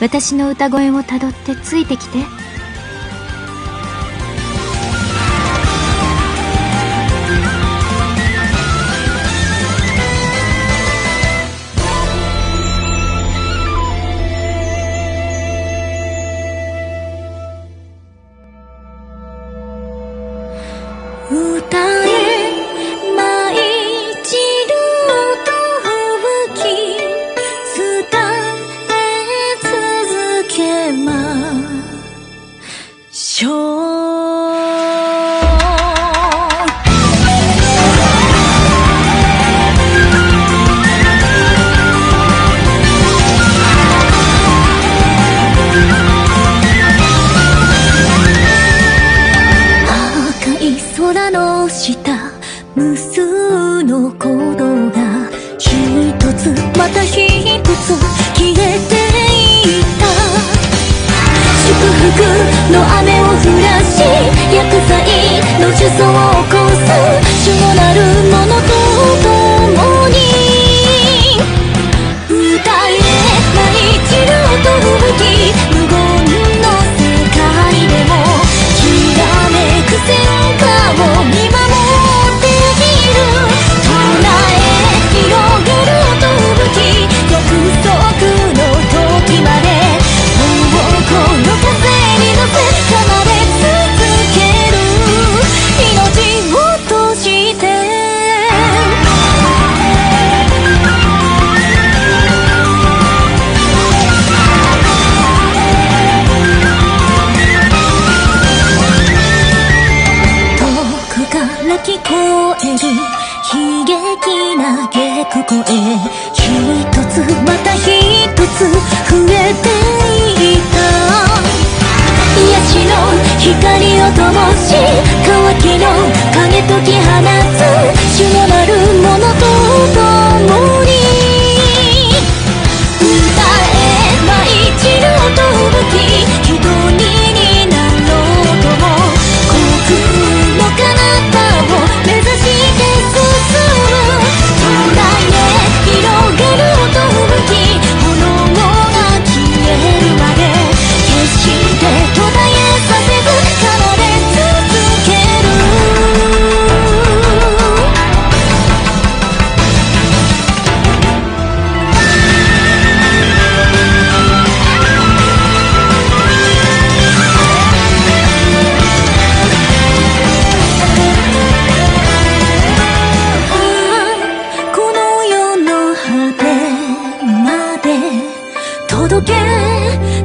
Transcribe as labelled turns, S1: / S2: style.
S1: 私の歌声をたどってついてきて。
S2: 歌無数の鼓動が一つまた一つ。聞こえる。悲劇嘆く声一つまた一つ届け